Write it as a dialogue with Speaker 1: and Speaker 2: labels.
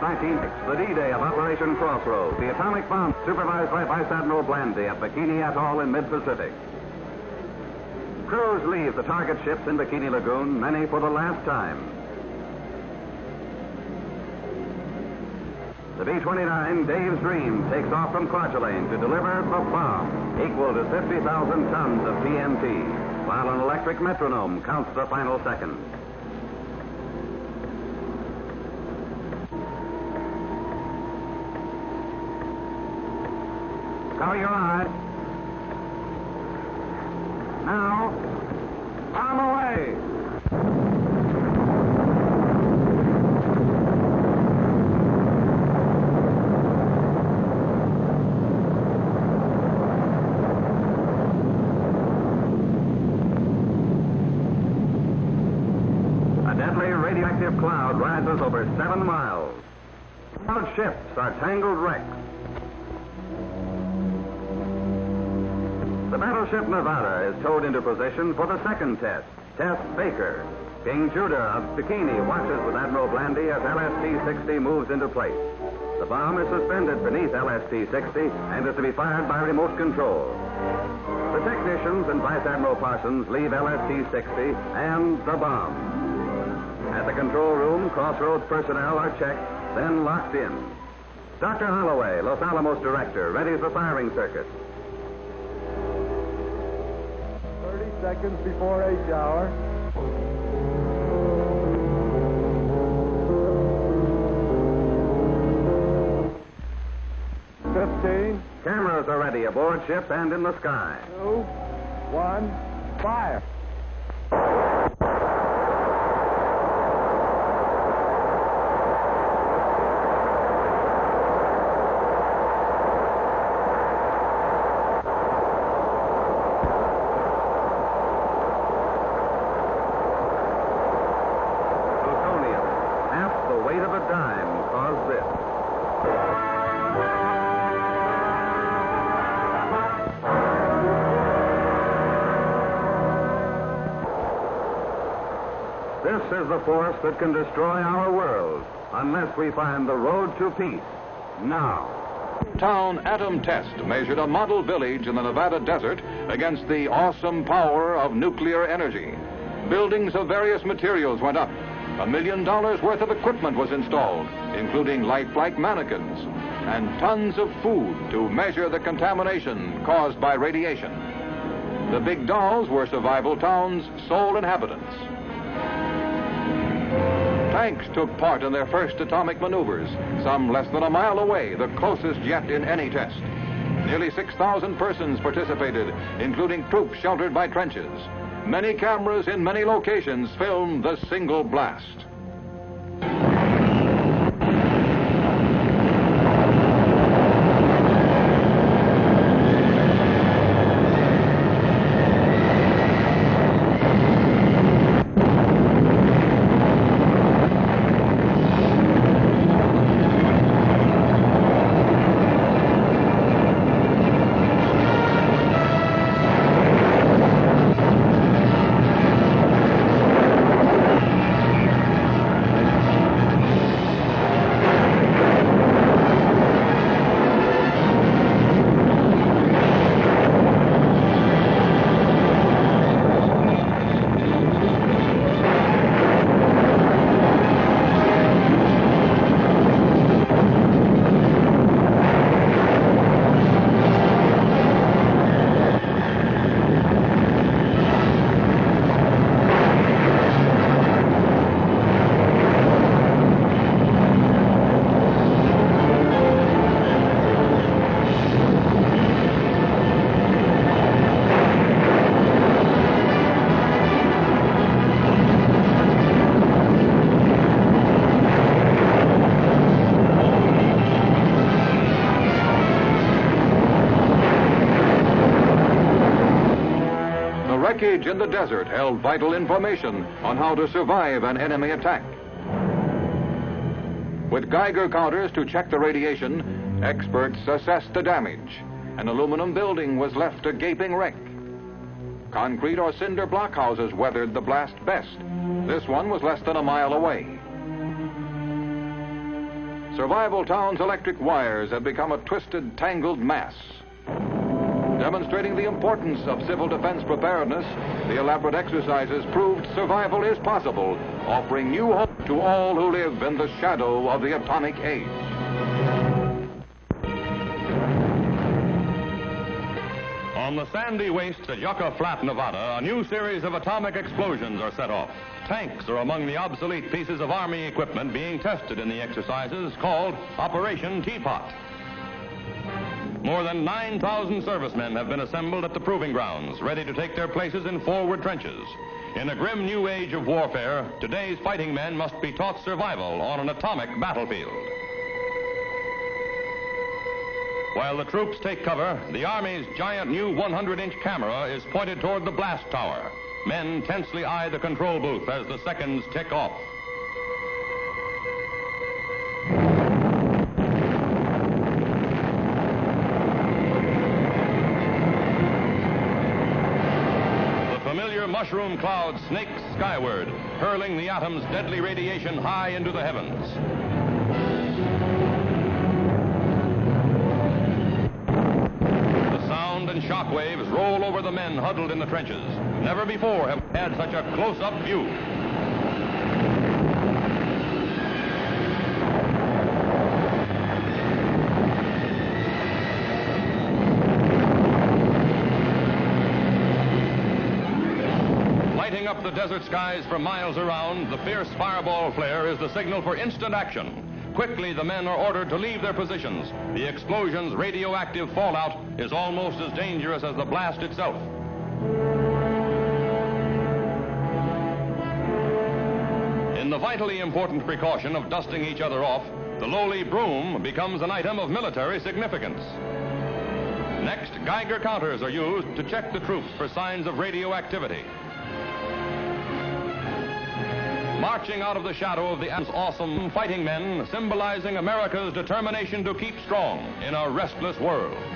Speaker 1: 19, the D-Day of Operation Crossroads, the atomic bomb supervised by Vice Admiral Blandy at Bikini Atoll in mid-Pacific. Crews leave the target ships in Bikini Lagoon, many for the last time. The B-29 Dave's Dream takes off from Kwajalein to deliver the bomb, equal to 50,000 tons of TNT, while an electric metronome counts the final seconds. Cover your eyes. Now, on the way. A deadly radioactive cloud rises over seven miles. Cloud ships are tangled wrecks. Battleship Nevada is towed into position for the second test, Test Baker. King Judah of Bikini watches with Admiral Blandy as LST-60 moves into place. The bomb is suspended beneath LST-60 and is to be fired by remote control. The technicians and Vice Admiral Parsons leave LST-60 and the bomb. At the control room, Crossroads personnel are checked, then locked in. Dr. Holloway, Los Alamos director, readies the firing circuit.
Speaker 2: Seconds before H hour. Fifteen,
Speaker 1: Cameras are ready aboard ship and in the sky.
Speaker 2: two, one, fire.
Speaker 1: This is the force that can destroy our world unless we find the road to peace now.
Speaker 3: Town atom test measured a model village in the Nevada desert against the awesome power of nuclear energy. Buildings of various materials went up. A million dollars worth of equipment was installed, including lifelike mannequins, and tons of food to measure the contamination caused by radiation. The big dolls were Survival Town's sole inhabitants. Tanks took part in their first atomic maneuvers, some less than a mile away, the closest yet in any test. Nearly 6,000 persons participated, including troops sheltered by trenches. Many cameras in many locations filmed the single blast. Wreckage in the desert held vital information on how to survive an enemy attack. With Geiger counters to check the radiation, experts assessed the damage. An aluminum building was left a gaping wreck. Concrete or cinder blockhouses weathered the blast best. This one was less than a mile away. Survival Town's electric wires had become a twisted, tangled mass. Demonstrating the importance of civil defense preparedness, the elaborate exercises proved survival is possible, offering new hope to all who live in the shadow of the atomic age.
Speaker 4: On the sandy wastes at Yucca Flat, Nevada, a new series of atomic explosions are set off. Tanks are among the obsolete pieces of Army equipment being tested in the exercises called Operation Teapot. More than 9,000 servicemen have been assembled at the proving grounds, ready to take their places in forward trenches. In a grim new age of warfare, today's fighting men must be taught survival on an atomic battlefield. While the troops take cover, the Army's giant new 100-inch camera is pointed toward the blast tower. Men tensely eye the control booth as the seconds tick off. Mushroom cloud snakes skyward, hurling the atom's deadly radiation high into the heavens. The sound and shock waves roll over the men huddled in the trenches. Never before have we had such a close-up view. Lighting up the desert skies for miles around, the fierce fireball flare is the signal for instant action. Quickly, the men are ordered to leave their positions. The explosion's radioactive fallout is almost as dangerous as the blast itself. In the vitally important precaution of dusting each other off, the lowly broom becomes an item of military significance. Next, Geiger counters are used to check the troops for signs of radioactivity. Marching out of the shadow of the awesome fighting men, symbolizing America's determination to keep strong in a restless world.